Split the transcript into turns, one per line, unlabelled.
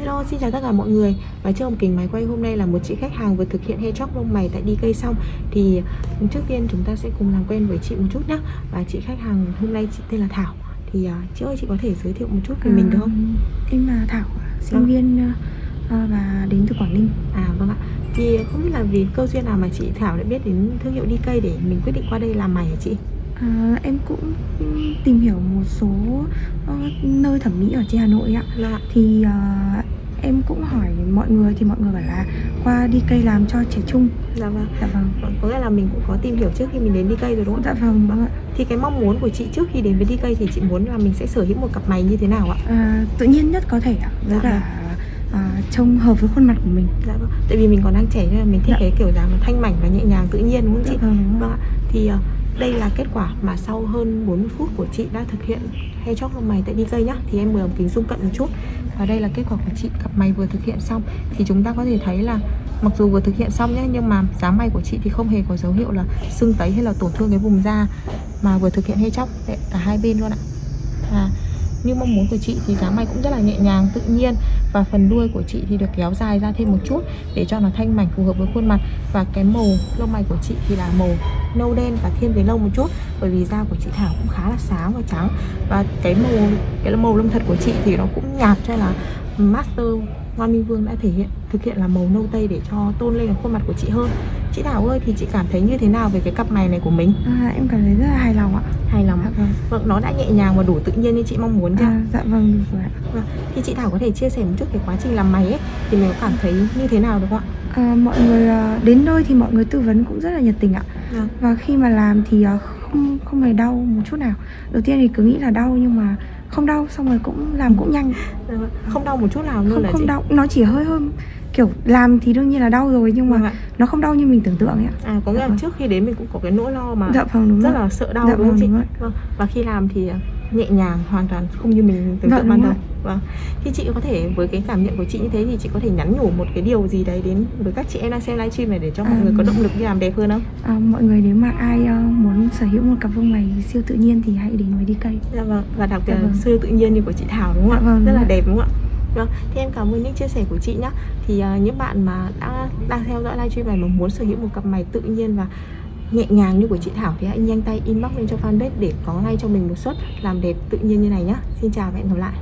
Hello, xin chào tất cả mọi người Và trong kính máy quay hôm nay là một chị khách hàng vừa thực hiện hair chop lông mày tại DK xong Thì trước tiên chúng ta sẽ cùng làm quen với chị một chút nhé Và chị khách hàng hôm nay chị tên là Thảo Thì uh, chị ơi chị có thể giới thiệu một chút về à, mình được không?
Em là Thảo, sinh vâng. viên uh, và đến từ Quảng Ninh
À vâng ạ Thì không biết là vì câu duyên nào mà chị Thảo lại biết đến thương hiệu DK để mình quyết định qua đây làm mày hả chị?
À, em cũng tìm hiểu một số uh, nơi thẩm mỹ ở trên Hà Nội ạ. Là. Dạ. Thì uh, em cũng hỏi mọi người thì mọi người bảo là qua đi cây làm cho trẻ trung.
Dạ vâng. Dạ vâng. vâng. Có nghĩa là mình cũng có tìm hiểu trước khi mình đến đi cây rồi đúng không?
Dạ vâng, vâng ạ.
Thì cái mong muốn của chị trước khi đến với đi cây thì chị muốn là mình sẽ sở hữu một cặp mày như thế nào ạ?
À, tự nhiên nhất có thể ạ. Với dạ cả vâng. à, trông hợp với khuôn mặt của mình
dạ vâng tại vì mình còn đang trẻ nên là mình thích dạ. cái kiểu dáng thanh mảnh và nhẹ nhàng tự nhiên đúng không dạ chị vâng, đúng vâng ạ thì đây là kết quả mà sau hơn 40 phút của chị đã thực hiện. Hay chóc lông mày tại DK nhá Thì em mời ống kính zoom cận một chút. Và đây là kết quả của chị cặp mày vừa thực hiện xong. Thì chúng ta có thể thấy là mặc dù vừa thực hiện xong nhé Nhưng mà dáng mày của chị thì không hề có dấu hiệu là sưng tấy hay là tổn thương cái vùng da Mà vừa thực hiện hay chóc cả hai bên luôn ạ. À, như mong muốn của chị thì dáng mày cũng rất là nhẹ nhàng, tự nhiên. Và phần đuôi của chị thì được kéo dài ra thêm một chút để cho nó thanh mảnh, phù hợp với khuôn mặt. Và cái màu lông mày của chị thì là màu nâu đen và thiên về nâu một chút, bởi vì da của chị Thảo cũng khá là sáng và trắng. Và cái màu cái màu lông thật của chị thì nó cũng nhạt cho là master Ngoan Minh Vương đã thể hiện, thực hiện là màu nâu tây để cho tôn lên khuôn mặt của chị hơn chị Thảo ơi thì chị cảm thấy như thế nào về cái cặp mày này của mình?
À, em cảm thấy rất là hài lòng ạ.
Hài lòng ạ? Vâng. vâng nó đã nhẹ nhàng và đủ tự nhiên như chị mong muốn chưa? À,
dạ vâng được rồi ạ.
Vâng. thì chị Thảo có thể chia sẻ một chút về quá trình làm mày ấy thì mình có cảm thấy như thế nào được không ạ?
À, mọi người à, đến nơi thì mọi người tư vấn cũng rất là nhiệt tình ạ. À. và khi mà làm thì à, không không hề đau một chút nào. Đầu tiên thì cứ nghĩ là đau nhưng mà không đau xong rồi cũng làm cũng nhanh
dạ vâng. không đau một chút nào luôn
không,
là
không
chị?
đau nó chỉ hơi hơi kiểu làm thì đương nhiên là đau rồi nhưng mà vâng nó không đau như mình tưởng tượng ấy ạ
à có nghĩa dạ là vâng. trước khi đến mình cũng có cái nỗi lo mà
dạ vâng, đúng
rất
rồi.
là sợ đau
dạ
đúng không
vâng,
chị
đúng
vâng. và khi làm thì à, nhẹ nhàng hoàn toàn không như mình tưởng tượng ban đầu. vâng. Khi chị có thể với cái cảm nhận của chị như thế thì chị có thể nhắn nhủ một cái điều gì đấy đến với các chị em đang xem livestream này để cho mọi à, người có động lực đi làm đẹp hơn không?
À, mọi người nếu mà ai uh, muốn sở hữu một cặp lông mày siêu tự nhiên thì hãy đến với đi cây
dạ vâng và đặc biệt dạ vâng. siêu tự nhiên như của chị Thảo đúng không dạ, ạ vâng, rất là đẹp đúng không ạ? Vâng, thì em cảm ơn những chia sẻ của chị nhé Thì uh, những bạn mà đã đang theo dõi livestream này mà muốn sở hữu một cặp mày tự nhiên và nhẹ nhàng như của chị Thảo thì hãy nhanh tay inbox lên cho fanpage để có ngay cho mình một suất làm đẹp tự nhiên như này nhé Xin chào và hẹn gặp lại.